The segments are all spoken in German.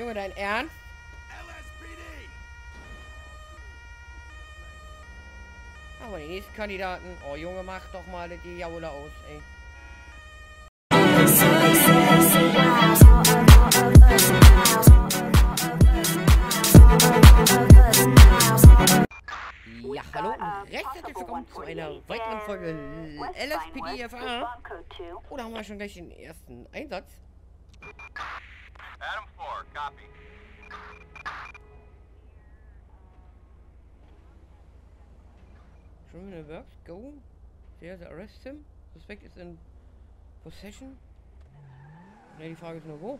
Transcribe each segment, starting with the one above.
Junge, dein Ernst? Aber die nächsten Kandidaten. Oh, Junge, mach doch mal die Jaule aus, ey. Ja, hallo und recht herzlich willkommen zu einer weiteren Folge LSPD FA. Oh, da haben wir schon gleich den ersten Einsatz. Adam 4, copy. Criminal works, go. There's arrest him. Suspect is in possession. Ne, die Frage ist nur wo.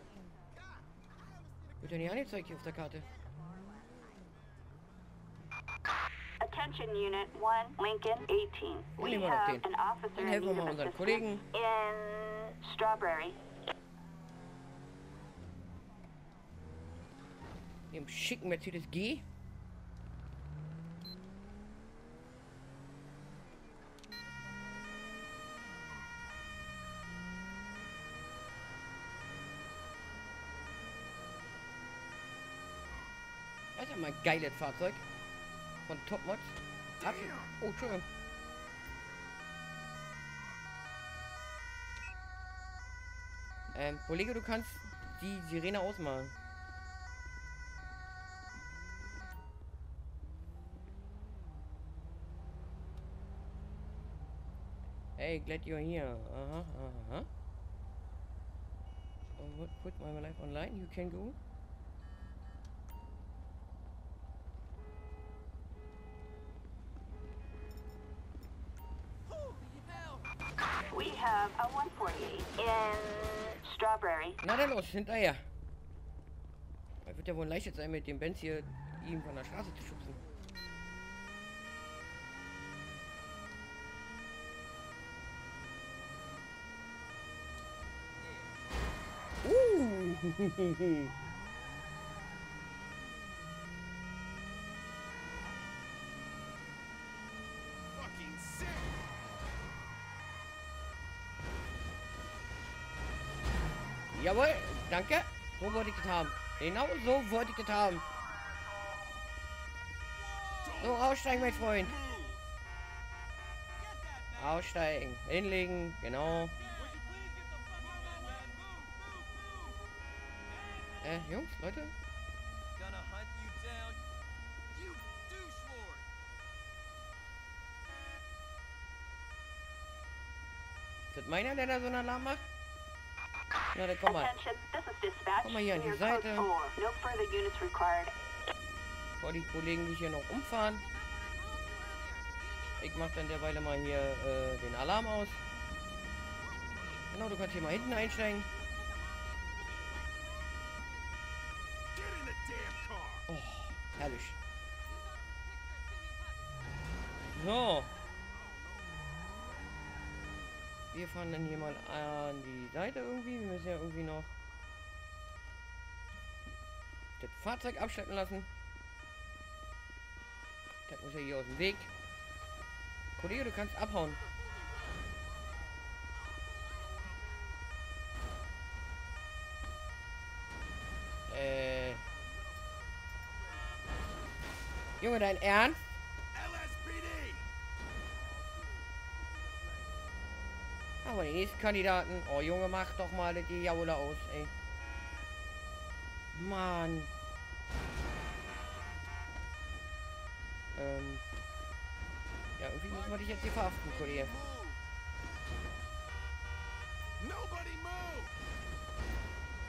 Wird ja nicht angezeigt hier auf der Karte. Attention Unit 1, Lincoln 18. We nehmen have an officer in helfen wir need of assistance Kollegen. in Strawberry. Im schicken Mercedes G. Das ist ja mal ein geiles Fahrzeug. Von Topmods. Ab oh, Entschuldigung. Ähm, Kollege, du kannst die Sirene ausmachen. Hey, glad you're here. Uh-huh, uh-huh. Oh, what, put my life online, you can go. We have a 148 in Strawberry. Na dann los, hinterher. Er wird ja wohl leicht sein, mit dem Benz hier ihm von der Straße zu schubsen. Jawohl, danke. So wollte ich das haben. Genau so wollte ich das haben. So, aussteigen, mein Freund. Aussteigen. Hinlegen, genau. Äh, Jungs, Leute. Ist das meiner, der da so einen Alarm macht? Na, dann komm mal. Attention, this is dispatch. Komm mal hier an die Seite. 4. No further units required. Bevor die Kollegen mich hier noch umfahren. Ich mach dann derweil mal hier äh, den Alarm aus. Genau, du kannst hier mal hinten einsteigen. Get in the damn car. Oh, herrlich. So. Wir fahren dann hier mal an die Seite irgendwie. Wir müssen ja irgendwie noch das Fahrzeug abschleppen lassen. Das muss ja hier aus dem Weg. Kollege, du kannst abhauen. Junge, dein Ernst? Aber die nächsten Kandidaten. Oh, Junge, mach doch mal die Jaule aus, ey. Mann. Ähm. Ja, irgendwie müssen wir dich jetzt hier verhaften, Kollege.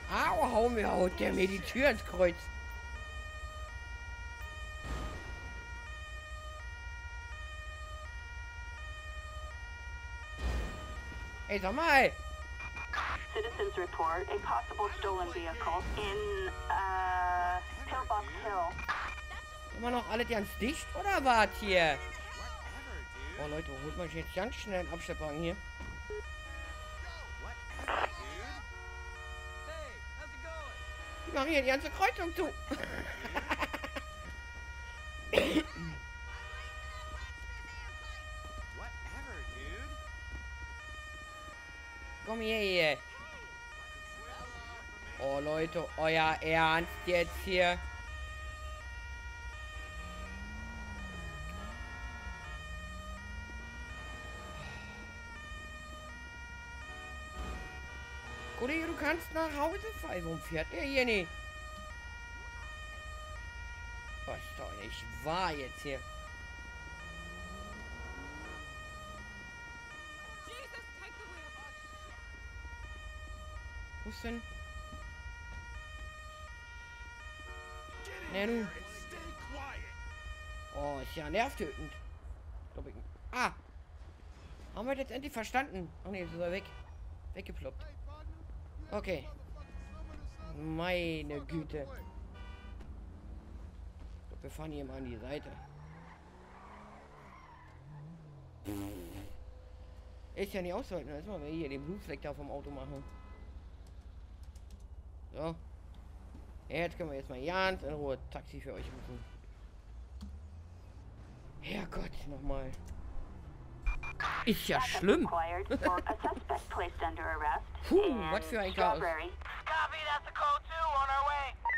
Au, hau mir, haut der mir die Tür ins Kreuz. Ey, sag mal. Citizens report a possible stolen vehicle in uh, Pillbox Hill. Immer noch alle ganz dicht, oder was hier? Oh, Leute, holt man jetzt ganz schnell einen Abschleppwagen hier. Die machen hier die ganze Kreuzung zu. Komm hier. Oh Leute, euer Ernst jetzt hier? Kollege, du kannst nach Hause fahren. Warum fährt er hier nicht? Ist doch nicht wahr jetzt hier. Wo ist denn? Get in Nee, there du. And stay quiet. Oh, ist ja nervtötend. Ah! Haben wir jetzt endlich verstanden? Ach nee, ist er weg. Weggeploppt. Okay. Meine Güte. Glaub, wir fahren hier mal an die Seite. Ist ja nicht auszuhalten. Jetzt mal wir hier den Blutfleck da vom Auto machen. So. Jetzt können wir jetzt mal ganz in Ruhe Taxi für euch rufen. Herrgott, nochmal. Ist ja schlimm. Puh, was für ein Chaos.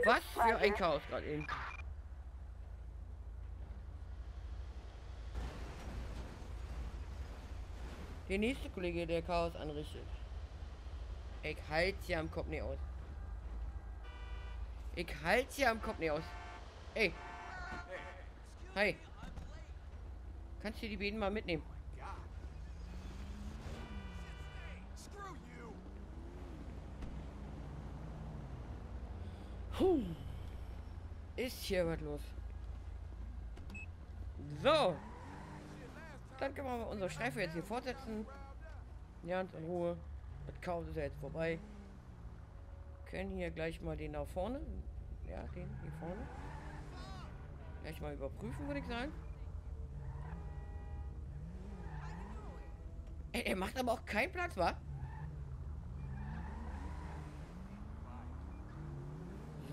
Was für ein. Chaos gerade eben. Der nächste Kollege, der Chaos anrichtet. Ich halt's ja am Kopf nicht aus. Ich halt's ja am Kopf nicht aus. Ey. Hi. Kannst du die beiden mal mitnehmen? Puh. Ist hier was los? So. Dann können wir unsere Streife jetzt hier fortsetzen. Ja, in Ruhe. Das Chaos ist ja jetzt vorbei. Können hier gleich mal den da vorne. Ja, den hier vorne. Gleich mal überprüfen, würde ich sagen. Ey, er macht aber auch keinen Platz, wa?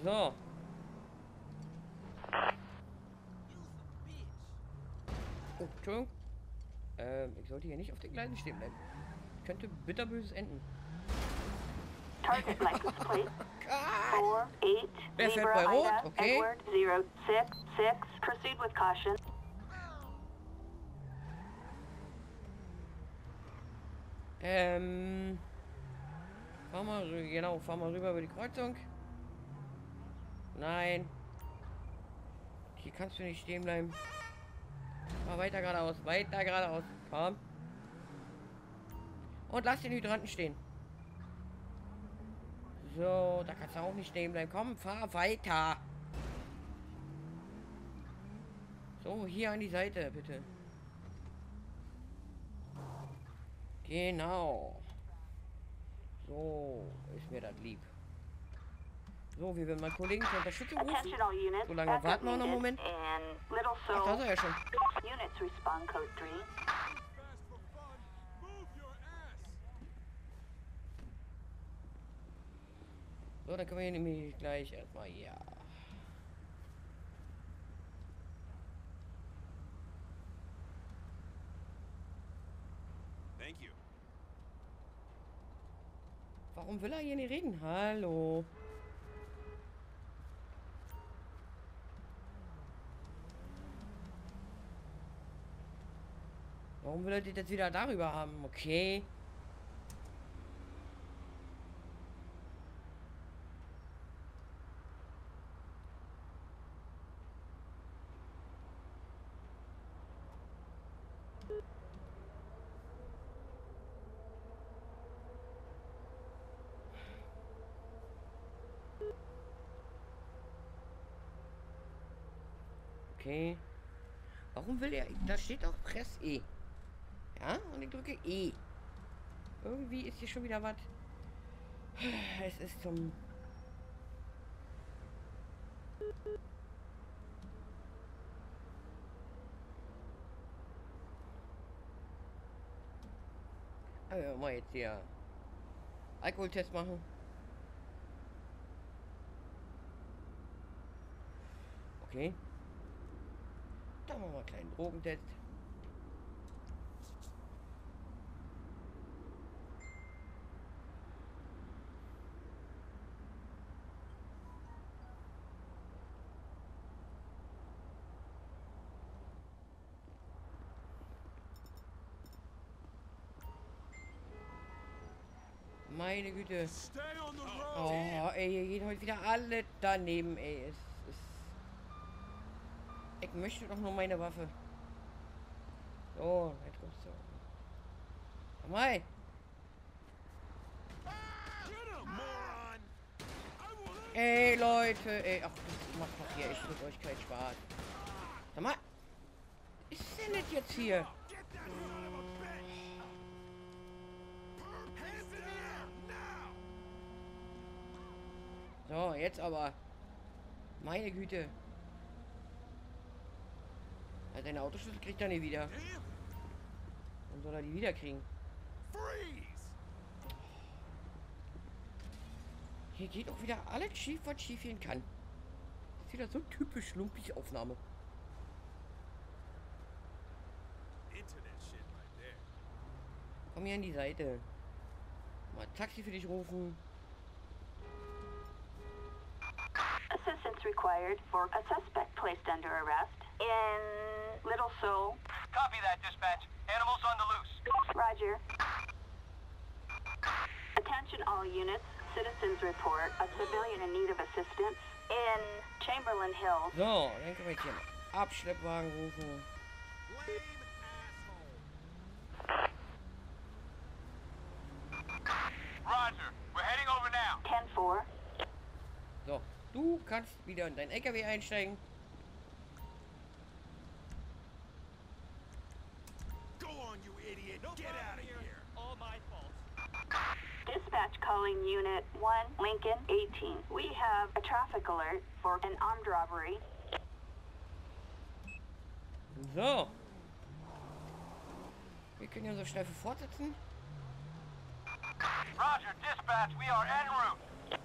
So. Oh, Entschuldigung. Ähm, ich sollte hier nicht auf den Gleisen stehen bleiben. Könnte bitterböses enden. Wer fährt bei Rot? Okay. Edward 0 6 6. Proceed with caution. Ähm. Fahr mal, rü- genau, fahr mal rüber über die Kreuzung. Nein. Hier kannst du nicht stehen bleiben. Fahr weiter geradeaus, weiter geradeaus. Komm. Und lass den Hydranten stehen. So, da kannst du auch nicht stehen bleiben. Komm, fahr weiter. So, hier an die Seite, bitte. Genau. So, ist mir das lieb. So, wir werden mal Kollegen zur Unterstützung rufen. So lange warten wir noch einen Moment. Ach, da ist er ja schon. So, dann können wir hier nämlich gleich erstmal, ja. Thank you. Warum will er hier nicht reden? Hallo. Warum will er das jetzt wieder darüber haben? Okay. Okay. Warum will er... Da steht auch Press E. Ja, und ich drücke E. Irgendwie ist hier schon wieder was. Es ist zum... Also, mal jetzt hier Alkoholtest machen. Okay. Da machen wir einen kleinen Drogentest. Meine Güte. Oh, ey, hier gehen heute wieder alle daneben, ey. Ich möchte doch nur meine Waffe. So, jetzt kommst du. Komm mal. Will Ey, Leute, ey. Ach, das macht doch hier echt mit euch keinen Spaß. Sag mal. Ist denn das jetzt hier? So, jetzt aber. Meine Güte. Seine Autoschlüssel kriegt er nie wieder. Dann soll er die wieder kriegen. Hier geht auch wieder alles schief, was schief gehen kann. Das ist wieder so typisch lumpig Aufnahme. Komm hier an die Seite. Mal Taxi für dich rufen. Assistance required for a suspect placed under arrest in Little Soul. Copy that, dispatch. Animals on the loose. Roger. Attention all units. Citizens report a civilian in need of assistance in Chamberlain Hills. So, dann können wir jetzt hier einen Abschleppwagen rufen. Roger. We're heading over now. 10-4. So, du kannst wieder in dein LKW einsteigen. Unit 1, Lincoln 18. We have a traffic alert for an armed robbery. So. Wir können ja unsere Schleife fortsetzen. Roger, dispatch. We are en route.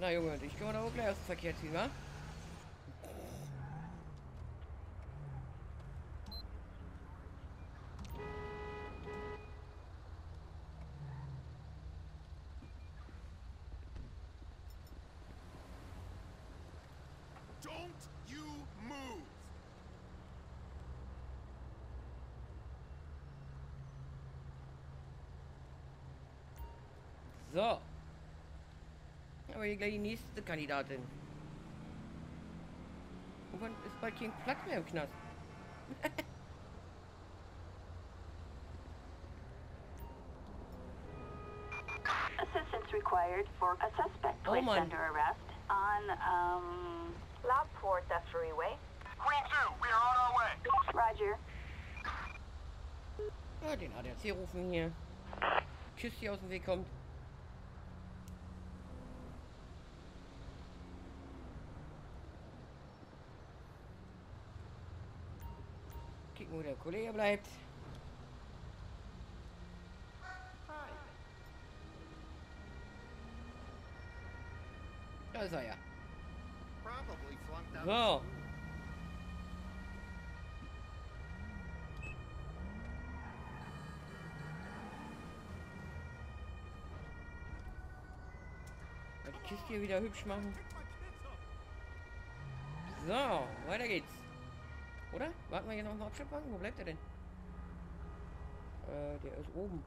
Na Junge, können wir da auch gleich aus dem Verkehr ziehen, wa? Don't you move. So. Aber hier gleich die nächste Kandidatin. Irgendwann ist bald kein Platz mehr im Knast. Assistance required for a suspect Oh, placed man. under arrest on, um, Loudport Freeway. Queen 2, we are on our way. Roger. Ja, den ADAC rufen hier. Küssi aus dem Weg kommt. Der Kollege bleibt. Da ist er ja. So. Die Kiste wieder hübsch machen. So, weiter geht's. Oder? Warten wir hier noch einen Abschleppwagen? Wo bleibt er denn? Äh, der ist oben.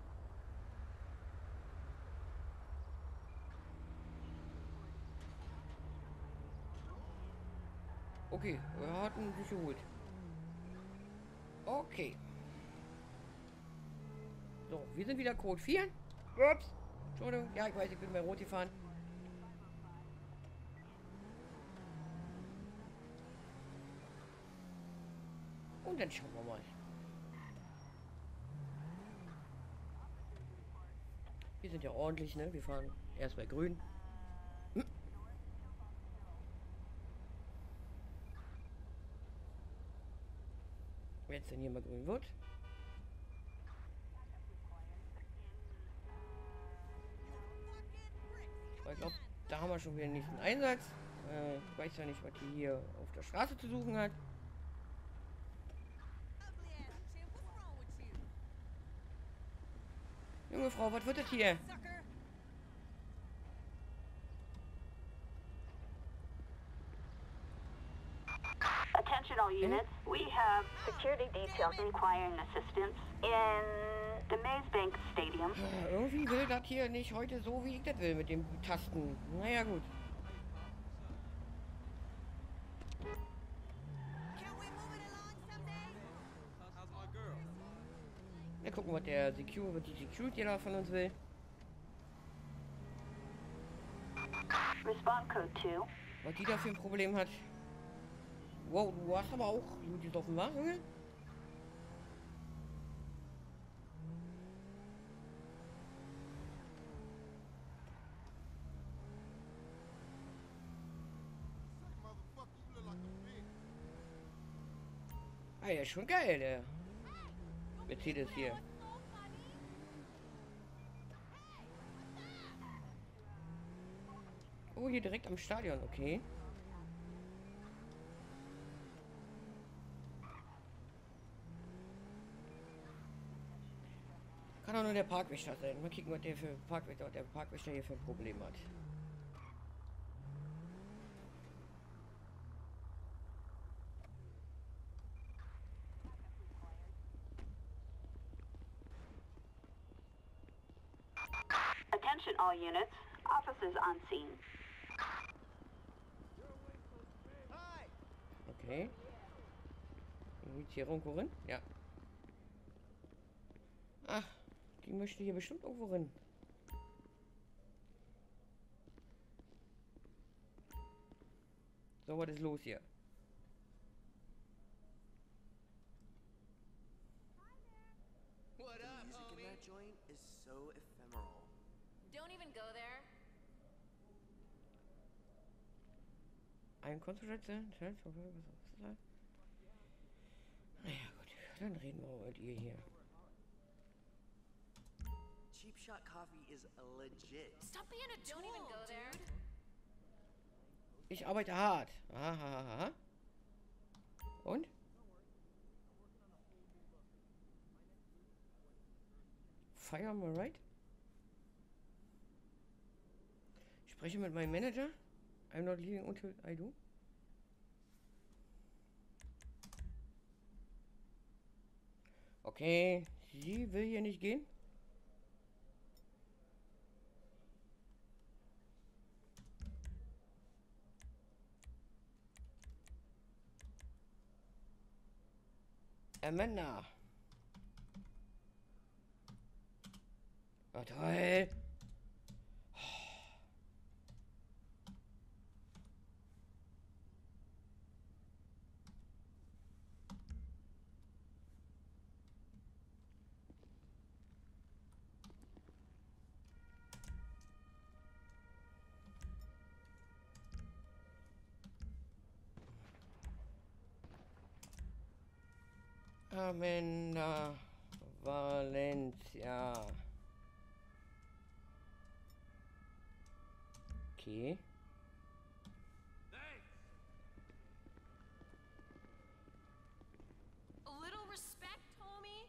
Okay, wir hatten sich geholt. Okay. So, wir sind wieder Code 4. Ups. Entschuldigung. Ja, ich weiß, ich bin bei Rot gefahren. Dann schauen wir mal. Wir sind ja ordentlich, ne? Wir fahren erst bei Grün. Hm. Wenn es hier mal grün wird. Ich glaube, da haben wir schon wieder den nächsten Einsatz. Äh, ich weiß ja nicht, was die hier auf der Straße zu suchen hat. Frau, was wird das hier? Attention all units. We have security details requiring assistance in the Maze Bank Stadium. Ja, irgendwie will das hier nicht heute so, wie ich das will mit den Tasten. Naja, gut. Der Secure, was die Security da von uns will. Respond code 2. Was die da für ein Problem hat. Wow, du hast aber auch Judy auf dem Wagen. Ah, ja, schon geil, der Mercedes hier. Oh, hier direkt am Stadion, okay. Kann auch nur der Parkwächter sein. Mal kicken, was der für Parkwächter, der Parkwächter hier für ein Problem hat. Attention all units. Officers on scene. Okay. Indizierung worin? Ja. Ach, die möchte hier bestimmt irgendwo rein. So, was ist los hier? What up, music in homie? that joint is so ephemeral. Don't even go there. Ein Kontoschätze? Das? Naja, gut, dann reden wir mit ihr hier. Cheap Shot Coffee is legit. Stop being a Don't even go there. Ich arbeite hart. Aha, aha, aha. Und? Fire am right? Ich spreche mit meinem Manager. I'm not leaving until I do. Okay, sie will hier nicht gehen. Amanda. Ah, toll. Amanda Valencia. Okay. A little respect, homie.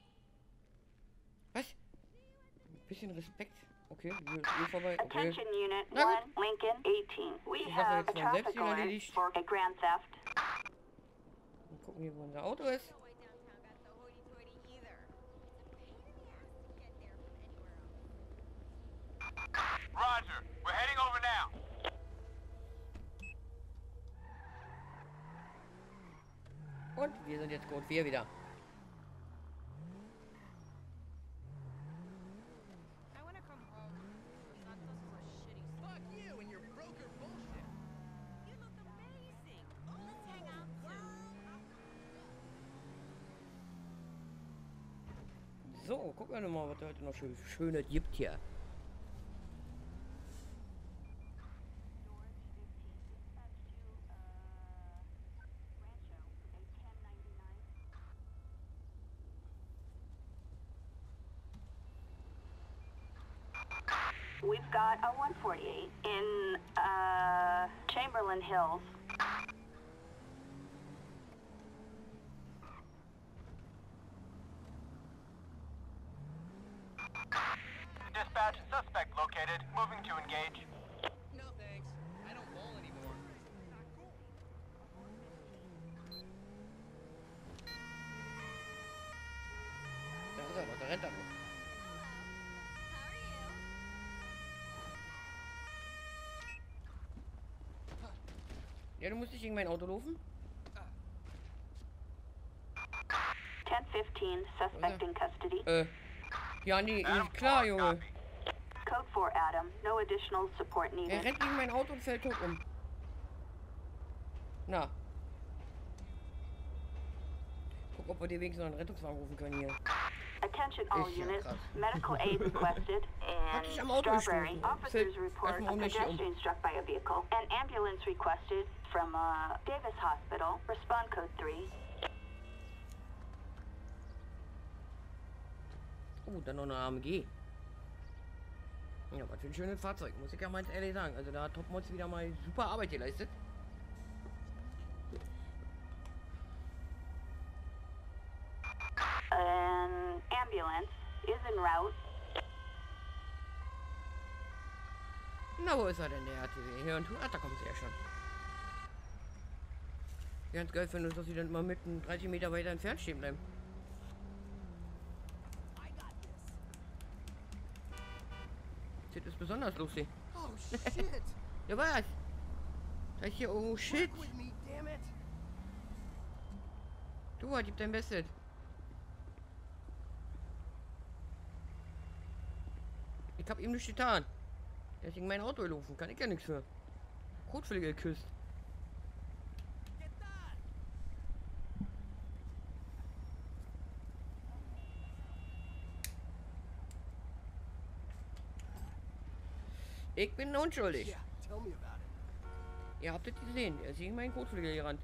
Was? Ein bisschen Respekt. Okay, wir eh vorbei. Okay. Attention Unit Na 1, gut. Lincoln 18. We Die Sache have jetzt a mal selbst erledigt. for a grand theft. Mal gucken hier, wo unser Auto ist. Roger. We're heading over now. Und wir sind jetzt Code 4 wieder. So, gucken wir mal, was da heute noch schön, Schönes gibt hier. We've got a 148 in uh, Chamberlain Hills. Ja, du musst nicht gegen mein Auto laufen. 1015, suspect in custody. Äh. Ja, nee, ist klar, Junge. Code 4 Adam, no additional support Er needed. rennt gegen mein Auto und fällt tot um. Na. Guck, ob wir dir wenigstens noch einen Rettungswagen rufen können hier. Attention all Ist units, krass. medical aid requested Hat in Strawberry. Officers report a ohnmächtig pedestrian struck by a vehicle. An ambulance requested from uh, Davis Hospital. Respond code 3. Oh, dann noch eine AMG. Ja, was für ein schönes Fahrzeug, muss ich ja mal ehrlich sagen. Also da hat Topmods wieder mal super Arbeit geleistet. An ambulance is en route. Na, wo ist er denn, der RTW? Hier und ah, da kommt sie ja schon. Ganz geil finde ich, dass sie dann immer mitten 30 Meter weiter entfernt stehen bleiben. Das ist besonders lustig. Oh shit! Ja, was? Sag ich hier, oh shit. Du, gib dein Bestes. Ich hab ihm nichts getan. Gegen mein Auto gelaufen. Kann ich ja nichts für. Kotflügel geküsst. Ich bin unschuldig. Yeah. Ihr habt es gesehen. Er ist gegen meinen Kotflügel gerannt.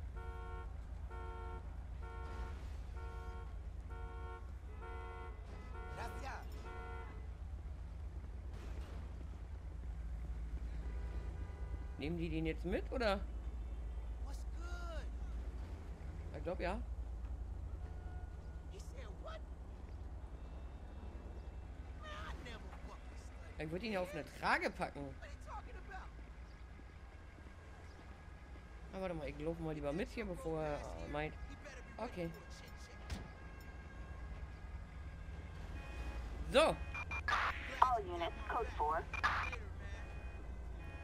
Nehmen die den jetzt mit oder? Ich glaube ja. Ich würde ihn ja auf eine Trage packen. Aber warte mal, ich laufe mal lieber mit hier, bevor er äh, meint. Okay. So, All units, code 4.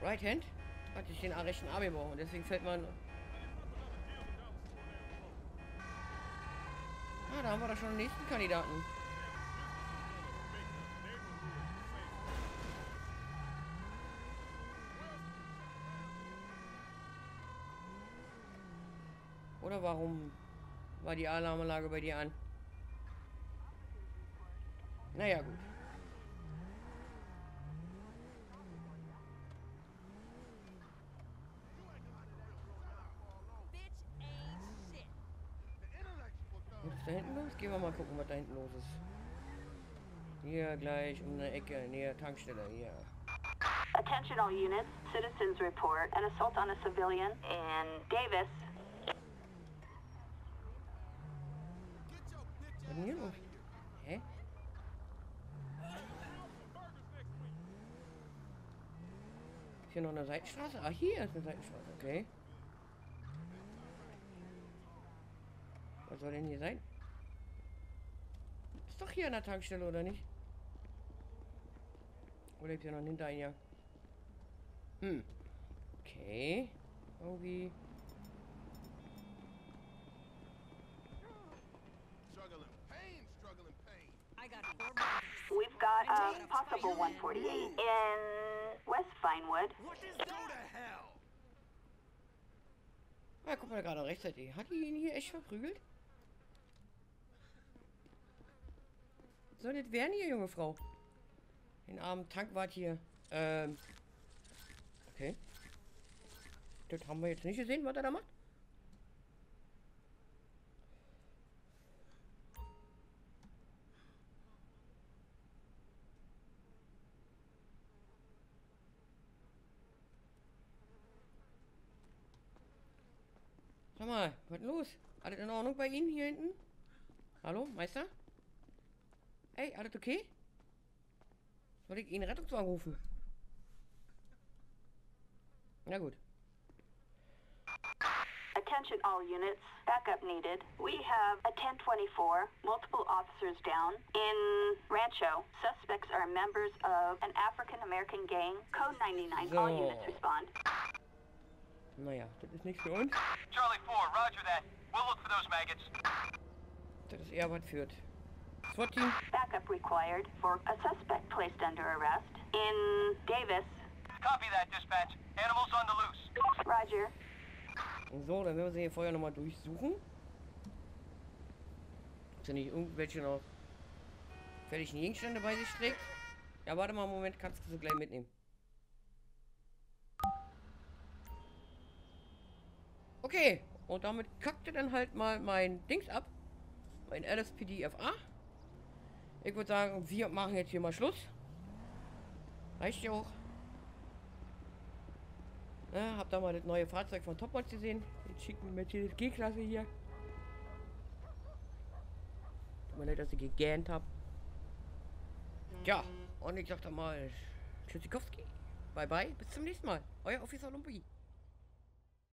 Right Hand hat sich den rechten Arm gebrochen. Deswegen fällt man. Ah, da haben wir doch schon den nächsten Kandidaten. Oder warum war die Alarmanlage bei dir an? Naja, gut. Bitch ain't shit. Was ist da hinten los? Gehen wir mal gucken, was da hinten los ist. Hier gleich um eine Ecke, näher Tankstelle, hier. Attention all units, citizens report an assault on a civilian in Davis. Was denn hier los? Hä? Ist hier noch eine Seitenstraße? Ah, hier ist eine Seitenstraße, okay. Was soll denn hier sein? Ist doch hier an der Tankstelle, oder nicht? Oder ist hier noch ein Hintereingang? Hm. Okay. Irgendwie. We've got a possible 148 in West Vinewood. Hell! Ah, guck mal, gerade rechtzeitig. Hat die ihn hier echt verprügelt? Soll das werden hier, junge Frau? Den armen Tankwart hier. Ähm. Okay. Das haben wir jetzt nicht gesehen, was er da macht. Sag mal, was ist los? Alles in Ordnung bei Ihnen hier hinten? Hallo, Meister? Ey, alles er okay? Soll er ich Ihnen Rettungswagen rufen? Na gut. Attention all units, backup needed. We have a 1024, multiple officers down in Rancho. Suspects are members of an African American gang. Code 99, all So. units respond. Naja, das ist nichts für uns. Charlie 4, roger that. We'll look for those maggots. Das ist eher was führt. SWAT-Team. Backup required for a suspect placed under arrest in Davis. Copy that, dispatch. Animals on the loose. Roger. So, dann werden wir sie hier vorher nochmal durchsuchen. Ob sie nicht irgendwelche noch fertigen Gegenstände bei sich trägt. Ja, warte mal einen Moment, kannst du sie gleich mitnehmen. Okay, und damit kackte dann halt mal mein Dings ab. Mein LSPD FA. Ich würde sagen, wir machen jetzt hier mal Schluss. Reicht ja auch. Ja, hab da mal das neue Fahrzeug von Topmod gesehen. Den schicken Mercedes G-Klasse hier. Tut mir leid, dass ich gegähnt hab. Tja, und ich sag dann mal Tschüssikowski. Bye bye, bis zum nächsten Mal. Euer Officer Lumpi.